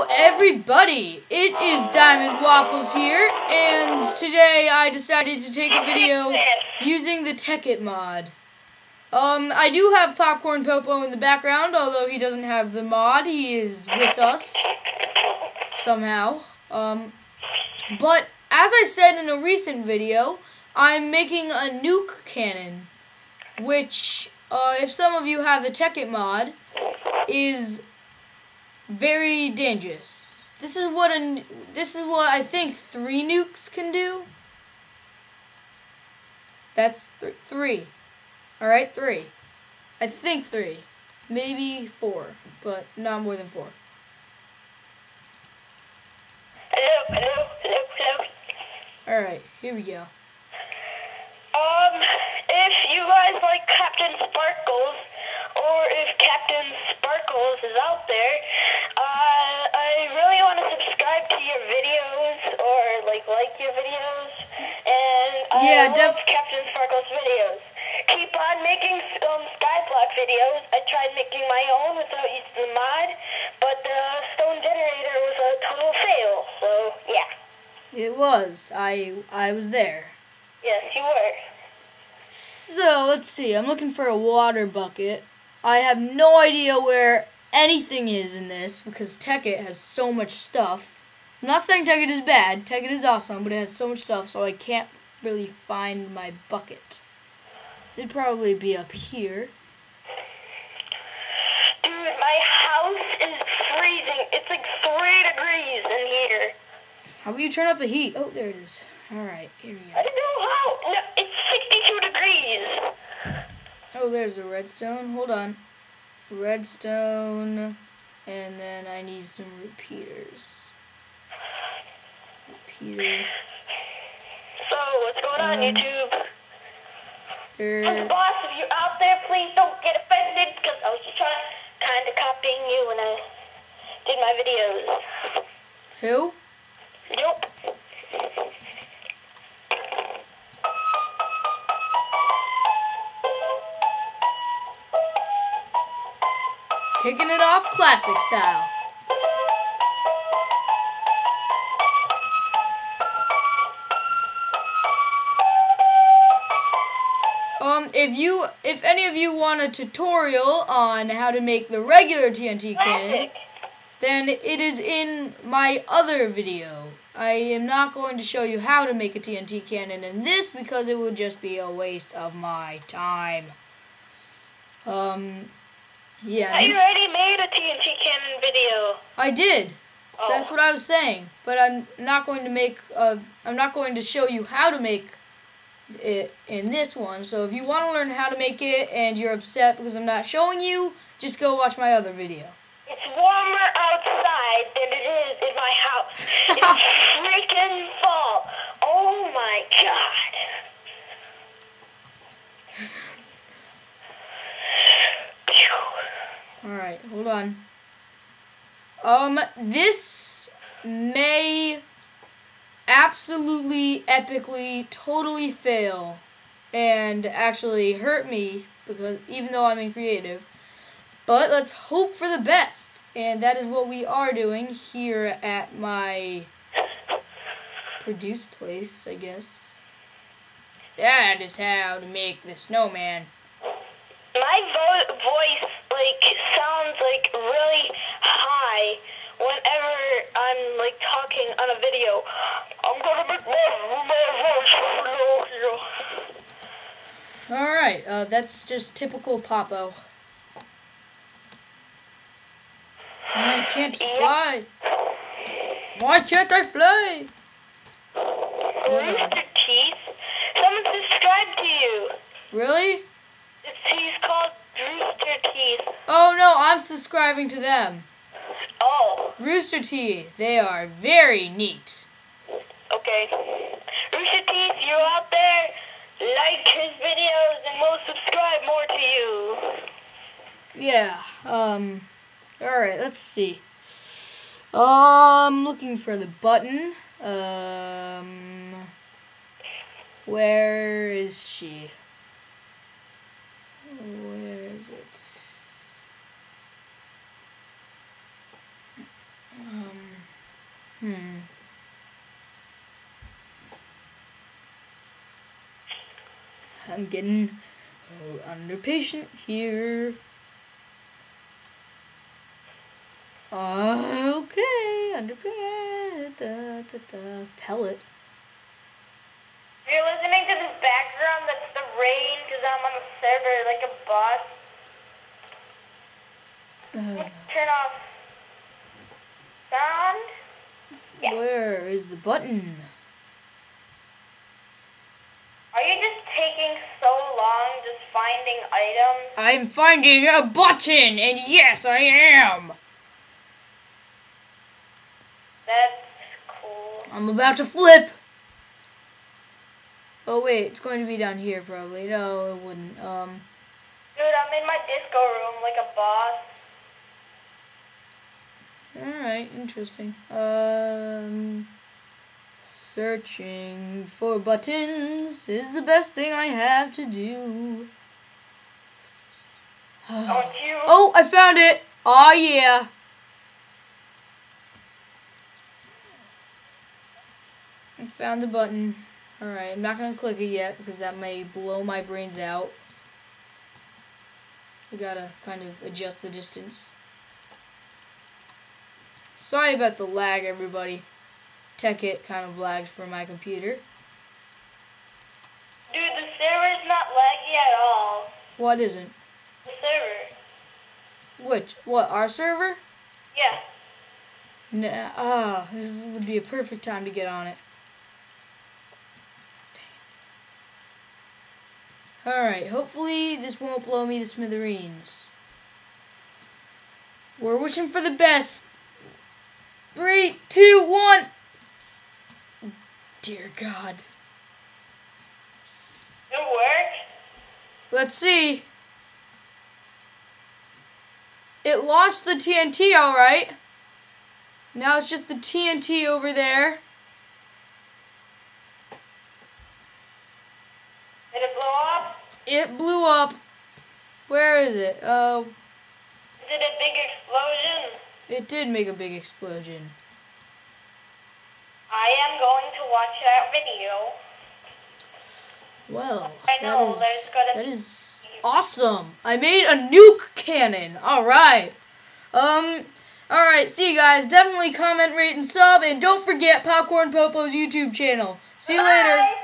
Hello everybody, it is Diamond Waffles here, and today I decided to take a video using the Tekkit mod. Um, I do have Popcorn Popo in the background, although he doesn't have the mod, he is with us, somehow. Um, but, as I said in a recent video, I'm making a nuke cannon, which, uh, if some of you have the Tekkit mod, is very dangerous. This is what a this is what I think three nukes can do. That's th three. All right, three. I think three, maybe four, but not more than four. Hello, hello, hello, hello. All right, here we go. Um, if you guys like CaptainSparklez, or if Captain Sparkles is out there, I Yeah, love CaptainSparklez videos. Keep on making um, Skyblock videos. I tried making my own without using the mod, but the stone generator was a total fail. So yeah, It was. I I was there. yes, you were. So let's see. I'm looking for a water bucket. I have no idea where anything is in this because Tekkit has so much stuff. I'm not saying Tekkit is bad. Tekkit is awesome, but it has so much stuff, so I can't really find my bucket. It'd probably be up here. Dude, my house is freezing. It's like three degrees in here. How about you turn up the heat? Oh, there it is. All right, here we go. I don't know how. No, it's 62 degrees. Oh, there's a redstone. Hold on. Redstone, and then I need some repeaters. Repeater. What's going on, Um, YouTube? There. And boss, if you're out there, please don't get offended because I was just trying, kind of copying you when I did my videos. Who? Yep. Kicking it off classic style. If you, if any of you want a tutorial on how to make the regular TNT cannon, then it is in my other video. I am not going to show you how to make a TNT cannon in this because it would just be a waste of my time. Um, yeah. I already made a TNT cannon video. I did. Oh. That's what I was saying. But I'm not going to make. Uh, I'm not going to show you how to make it in this one. So if you want to learn how to make it and you're upset because I'm not showing you, just go watch my other video. It's warmer outside than it is in my house. It's freaking fall. Oh my god. All right, hold on. Um, this may absolutely, epically, totally fail and actually hurt me because even though I'm in creative. But let's hope for the best, and that is what we are doing here at my produce place, I guess. That is how to make the snowman. My vo- voice like sounds like really high whenever I'm like talking on a video. I'm gonna make my, my voice low right, uh, that's just typical Popo. I can't fly. Why can't I fly? Rooster Teeth. Someone subscribed to you. Really? It's, he's called Rooster Teeth. Oh no, I'm subscribing to them. Oh, Rooster Teeth, they are very neat. Yeah. Um. All right. Let's see. Um, looking for the button. Um. Where is she? Where is it? Um, Hmm. I'm getting under patient here. Okay, under patient. Da, da, da. Tell it. You're listening to this background, that's the rain because I'm on the server like a boss. Uh, Turn off sound. Yeah. where is the button? Are you just taking so long just finding items? I'm finding a button, and yes, I am. That's cool. I'm about to flip. Oh wait, it's going to be down here probably. No, it wouldn't. Um, Dude, I'm in my disco room like a boss. all right, interesting. Um, searching for buttons is the best thing I have to do. Oh, I found it. Oh yeah. I found the button. Alright, I'm not gonna click it yet because that may blow my brains out. We gotta kind of adjust the distance. Sorry about the lag, everybody. Tekkit kind of lags for my computer. Dude, the server's not laggy at all. What isn't? The server. Which? What? Our server? Yeah. Nah. Ah, this would be a perfect time to get on it. Alright, hopefully this won't blow me to smithereens. We're wishing for the best. Three, two, one. Dear God. It worked. Let's see. It launched the TNT alright. Now it's just the TNT over there. Did it blow up? It blew up. Where is it? Oh, Did a big explosion? it did make a big explosion. I am going to watch that video. Well, I know, that is that is awesome. I made a nuke cannon. All right. Um. All right. See you guys. Definitely comment, rate, and sub, and don't forget Popcorn Popo's YouTube channel. See you later. Bye.